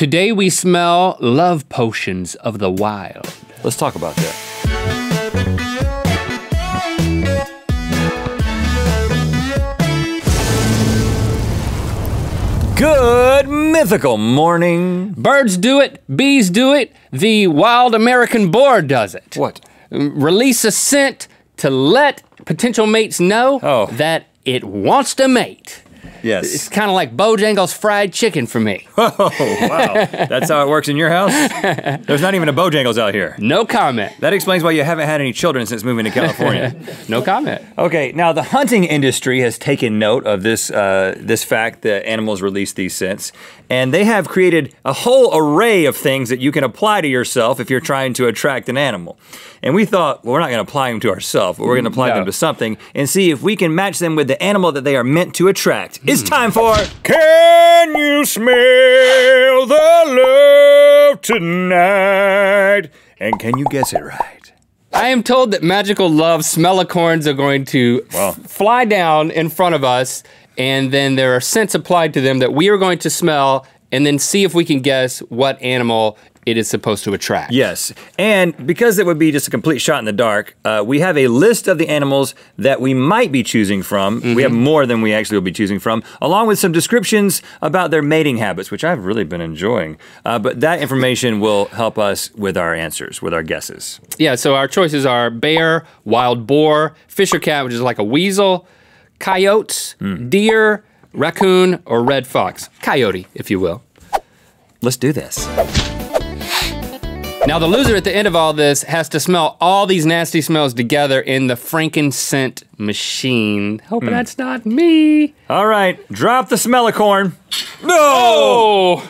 Today we smell love potions of the wild. Let's talk about that. Good mythical morning. Birds do it, bees do it, the wild American boar does it. What? Mm, release a scent to let potential mates know Oh. that it wants to mate. It's kind of like Bojangles fried chicken for me. Oh, wow. That's how it works in your house? There's not even a Bojangles out here. No comment. That explains why you haven't had any children since moving to California. No comment. Okay, now the hunting industry has taken note of this uh, this fact that animals release these scents, and they have created a whole array of things that you can apply to yourself if you're trying to attract an animal. And we thought, well, we're not going to apply them to ourselves, but we're going to apply No. them to something and see if we can match them with the animal that they are meant to attract. It's time for Can You Smell the Love Tonight? And can you guess it right? I am told that magical love smellicorns are going to f- fly down in front of us, and then there are scents applied to them that we are going to smell, and then see if we can guess what animal it is supposed to attract. Yes, and because it would be just a complete shot in the dark, uh, we have a list of the animals that we might be choosing from. We have more than we actually will be choosing from, along with some descriptions about their mating habits, which I've really been enjoying. Uh, but that information will help us with our answers, with our guesses. Yeah, so our choices are bear, wild boar, fisher cat, which is like a weasel, coyotes, deer, raccoon, or red fox. Coyote, if you will. Let's do this. Now, the loser at the end of all this has to smell all these nasty smells together in the frankincense machine. Hoping that's not me. All right, drop the smellicorn. No! Oh!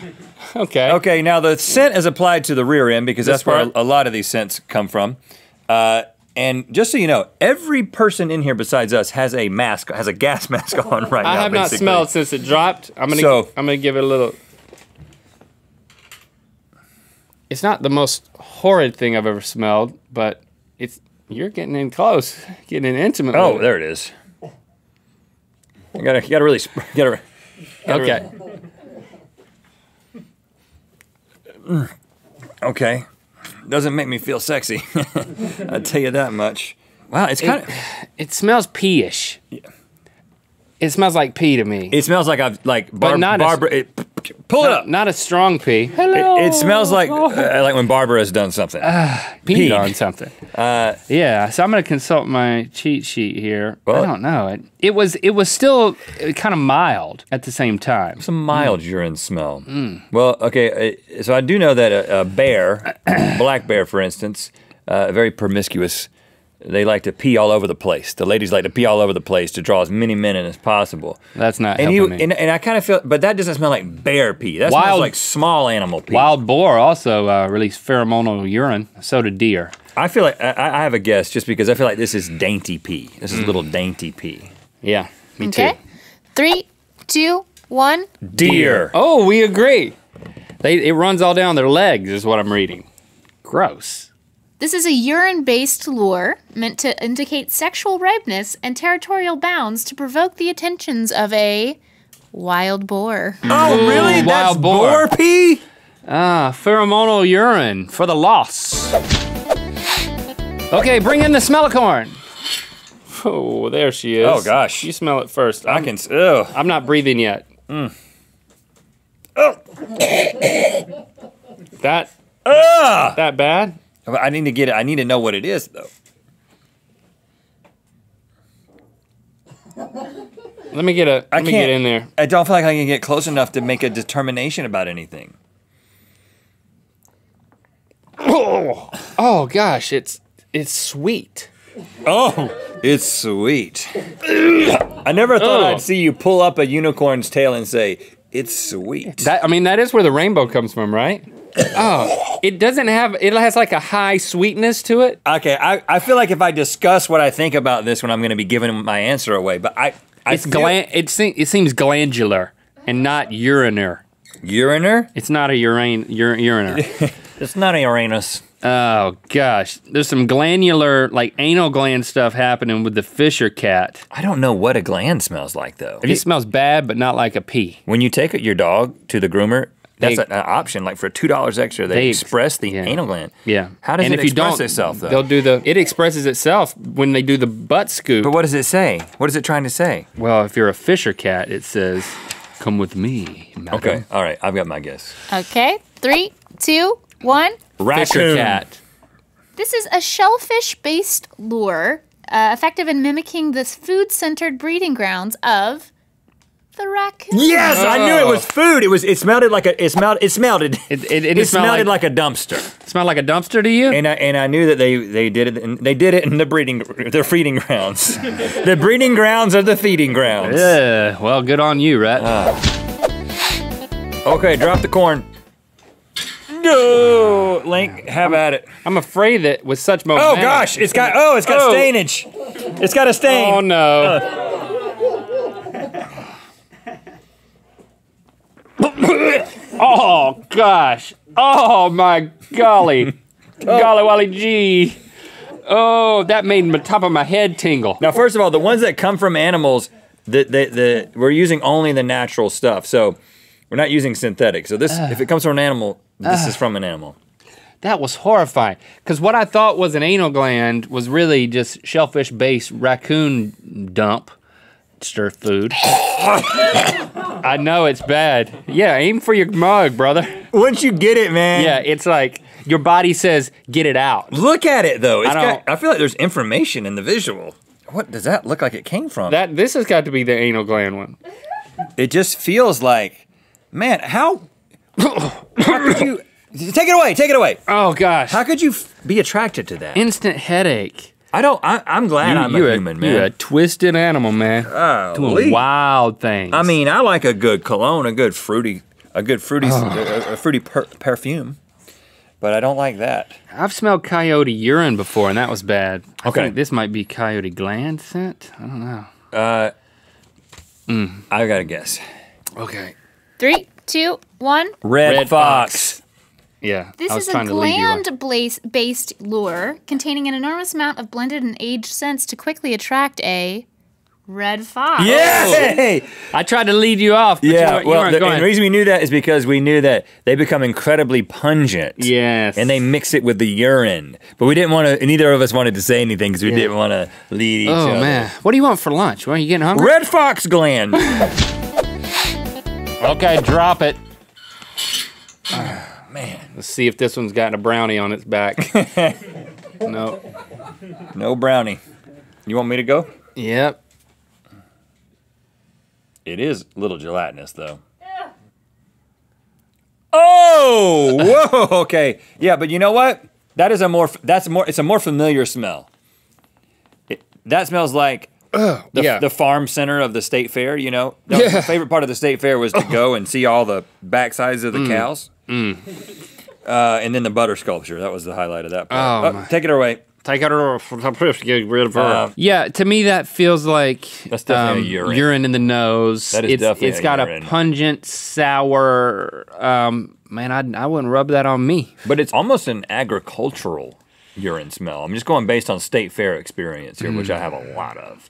Okay. Okay, now the scent is applied to the rear end because This that's where part? a, a lot of these scents come from. Uh, and just so you know, every person in here besides us has a mask, has a gas mask on right now. I have not basically. smelled since it dropped. I'm gonna So- I'm gonna give it a little. It's not the most horrid thing I've ever smelled, but it's you're getting in close, getting in intimate. Oh, there it is. You gotta, you gotta really, you gotta. Okay. Mm. Okay, doesn't make me feel sexy. I'll tell you that much. Wow, it's kind of. It smells pee-ish. It smells like pee to me. It smells like I've like Barb, not as- Barbara. It, pull it up. not a strong pee. It, Hello. it smells like uh, like when Barbara has done something. peed peed. on something. yeah, so I'm gonna consult my cheat sheet here. I don't know. It, it was it was still kind of mild at the same time. Some mild urine smell. Well, okay, uh, so I do know that a, a bear, black bear, for instance, uh, very promiscuous. They like to pee all over the place. The ladies like to pee all over the place to draw as many men in as possible. That's not And you me. and, and I kind of feel, but that doesn't smell like bear pee. That smells Wild- like small animal pee. Wild boar also uh, release pheromonal urine. So do deer. I feel like I, I have a guess just because I feel like this is dainty pee. This is a little dainty pee. Yeah, me too. Okay. too. Three, two, one. Deer. Oh, we agree. They, it runs all down their legs, is what I'm reading. Gross. This is a urine based lure meant to indicate sexual ripeness and territorial bounds to provoke the attentions of a wild boar. Oh, really? Ooh, That's wild boar. boar pee? Ah, pheromonal urine for the loss. Okay, bring in the smellicorn. Oh, there she is. Oh, gosh. You smell it first. I I'm, can. s- Ugh. I'm not breathing yet. Oh. That Ugh. that bad? I need to get it. I need to know what it is, though. Let me get a. Let I me get in there. I don't feel like I can get close enough to make a determination about anything. Oh, oh gosh, it's it's sweet. Oh, it's sweet. I never thought Ugh. I'd see you pull up a unicorn's tail and say, "It's sweet." That I mean, that is where the rainbow comes from, right? Oh, it doesn't have. It has like a high sweetness to it. Okay, I, I feel like if I discuss what I think about this when I'm going to be giving my answer away, but I, I It's feel- gland. It se- it seems glandular and not uriner. uriner. It's not a urine ur- uriner. It's not a Uranus. oh gosh, there's some glandular like anal gland stuff happening with the Fisher cat. I don't know what a gland smells like though. It smells bad, but not like a pee. When you take your dog to the groomer, That's They- an option. Like for two dollars extra, they, They express the yeah. anal gland. Yeah. How does and it if you express don't, itself though? They'll do the. It expresses itself when they do the butt scoop. But what does it say? What is it trying to say? well, if you're a Fisher cat, it says, "Come with me." Madam. Okay. All right. I've got my guess. Okay, three, two, one. Fisher cat. This is a shellfish based lure, uh, effective in mimicking the food centered breeding grounds of the raccoon. Yes, I knew it Oh. was food. It was. It smelled like a. It smelled. It smelled it. It- it- it it smelled smelled like- like a dumpster. Smelled like a dumpster to you? And I and I knew that they they did it. And they did it in the breeding their feeding grounds. the breeding grounds are the feeding grounds. Yeah. Well, good on you, Rhett. Ah. Okay, drop the corn. No, Link, have at it. I'm afraid that with such oh, momentum. Oh gosh, it's got. Oh, it's got Oh. stainage. It's got a stain. Oh no. Uh, oh gosh. Oh my golly. Oh. Golly wally gee. Oh, that made the top of my head tingle. Now, first of all, the ones that come from animals, the, the, the, we're using only the natural stuff. So we're not using synthetic. So this, if it comes from an animal, this is from an animal. That was horrifying. Because what I thought was an anal gland was really just shellfish based raccoon dump. Stir food. I know it's bad. Yeah, aim for your mug, brother. Once you get it, man. Yeah, it's like your body says, get it out. Look at it though. It's I don't- I feel like there's information in the visual. What does that look like it came from? That this has got to be the anal gland one. it just feels like, man, how, how could you, take it away, take it away. Oh gosh. How could you f- be attracted to that? Instant headache. I don't, I, I'm glad I'm you a human, man. You're a twisted animal, man. Oh, Doing wild things. I mean, I like a good cologne, a good fruity, a good fruity, a, a fruity per- perfume, but I don't like that. I've smelled coyote urine before, and that was bad. I Okay. think this might be coyote gland scent. I don't know. Uh I got to guess. Okay. Three, two, one. Red, Red fox. fox. Yeah. This I was is a trying to lead you on. gland blaze- based lure containing an enormous amount of blended and aged scents to quickly attract a red fox. Yay! Oh. I tried to lead you off. But you Yeah, weren't- you well, weren't the, going. and the reason we knew that is because we knew that they become incredibly pungent. Yes. And they mix it with the urine. But we didn't want to, neither of us wanted to say anything because we didn't want to lead each Oh other. man, what do you want for lunch? Why are you getting hungry? Red fox gland. Okay, drop it. Man. Let's see if this one's gotten a brownie on its back. no. No brownie. You want me to go? Yep. It is a little gelatinous, though. Oh, whoa, okay, yeah, but you know what? That is a more that's more it's a more familiar smell. It, that smells like the, yeah. the farm center of the state fair. You know, That Yeah. my favorite part of the state fair was to go and see all the backsides of the mm. cows, mm. Uh, and then the butter sculpture. That was the highlight of that part. Oh, Oh, take it away. Take it off. Get rid of her. Uh, yeah, to me that feels like That's definitely um, urine. in the nose. That is it's, definitely It's a got urine. a pungent, sour. Um, man, I I wouldn't rub that on me. But it's almost an agricultural urine smell. I'm just going based on state fair experience here, which I have a lot of.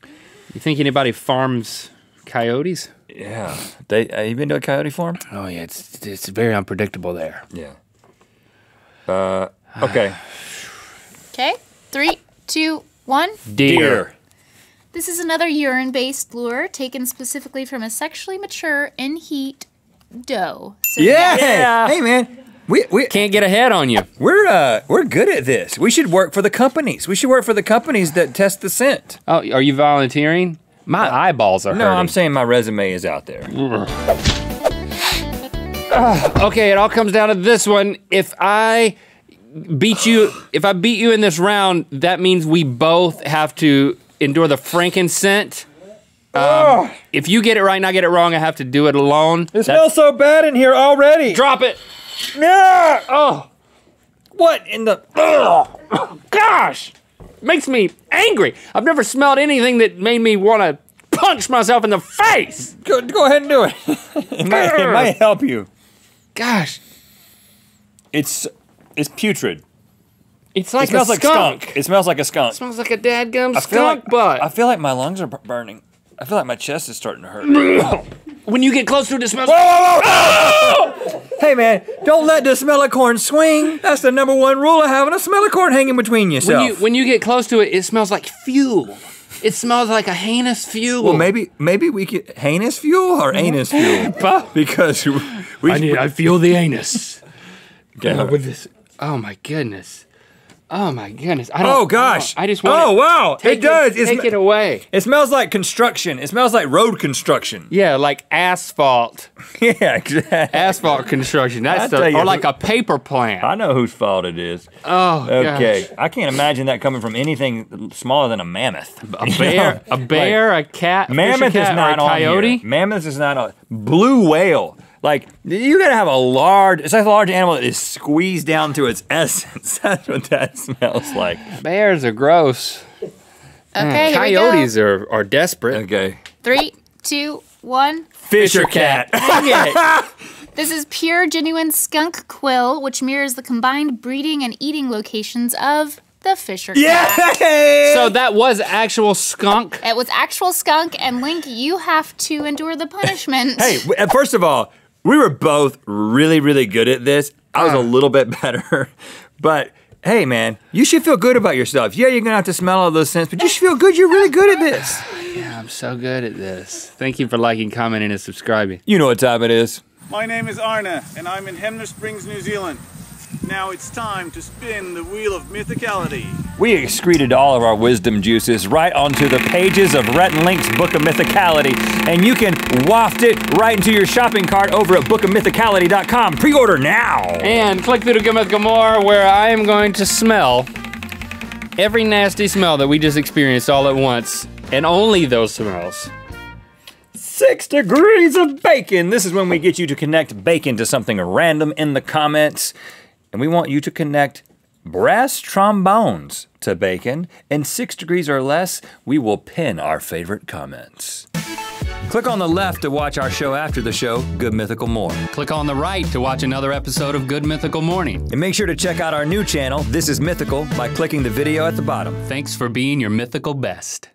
You think anybody farms coyotes? Yeah. They have you been to a coyote farm? Oh yeah, it's it's very unpredictable there. Yeah. Uh okay. Okay. Three, two, one. Deer. This is another urine based lure taken specifically from a sexually mature in heat doe. So Yeah. Yeah. Hey man. We, we Can't get ahead on you. we're uh we're good at this. We should work for the companies. We should work for the companies that test the scent. Oh, are you volunteering? My eyeballs are No, hurting. I'm saying my resume is out there. Okay, it all comes down to this one. If I beat you, if I beat you in this round, that means we both have to endure the frankincense. Um, if you get it right and I get it wrong, I have to do it alone. It smells so bad in here already. Drop it. Yeah. Oh, What in the gosh. Makes me angry. I've never smelled anything that made me want to punch myself in the face. go, go ahead and do it. it, might, it might help you. Gosh. It's it's putrid. It's like it smells a like skunk. skunk. It smells like a skunk. smells like a dadgum I feel skunk like butt. I feel like my lungs are burning. I feel like my chest is starting to hurt. when you get close to it, it smells. Hey man, don't let the smell of corn swing. That's the number one rule of having a smell of corn hanging between When you when you get close to it, it smells like fuel. It smells like a heinous fuel. well, maybe maybe we could heinous fuel or anus fuel because we. I need. I feel the anus. Okay. Uh, with this. Oh my goodness. Oh my goodness. I don't, Oh gosh! I just want. Oh wow! Take it does. It, take it away. It smells like construction. It smells like road construction. Yeah, like asphalt. yeah, exactly. Asphalt construction. That's I the, or who- like a paper plant. I know whose fault it is. oh, Okay, gosh. I can't imagine that coming from anything smaller than a mammoth. A bear, a bear, a cat, a Mammoth cat, is not a on here. Mammoth is not on. Blue whale. Like you gotta have a large. It's like a large animal that is squeezed down to its essence. That's what that smells like. Bears are gross. Okay, here we go. Coyotes are, are desperate. Okay. Three, two, one. Fisher cat. This is pure, genuine skunk quill, which mirrors the combined breeding and eating locations of the fisher cat. yeah. So that was actual skunk. It was actual skunk, and Link, you have to endure the punishment. Hey, uh, first of all, we were both really, really good at this. I was a little bit better, but hey, man, you should feel good about yourself. Yeah, you're gonna have to smell all those scents, but you should feel good. You're really good at this. Yeah, I'm so good at this. Thank you for liking, commenting, and subscribing. You know what time it is. My name is Arna, and I'm in Hanmer Springs, New Zealand. Now it's time to spin the wheel of mythicality. We excreted all of our wisdom juices right onto the pages of Rhett and Link's Book of Mythicality, and you can waft it right into your shopping cart over at bookofmythicality.com. Pre-order now. And click through to Good Mythical More, where I am going to smell every nasty smell that we just experienced all at once, and only those smells. Six degrees of bacon. This is when we get you to connect bacon to something random in the comments. And we want you to connect brass trombones to bacon. In six degrees or less, we will pin our favorite comments. Click on the left to watch our show after the show, Good Mythical More. Click on the right to watch another episode of Good Mythical Morning. And make sure to check out our new channel, This is Mythical, by clicking the video at the bottom. Thanks for being your mythical best.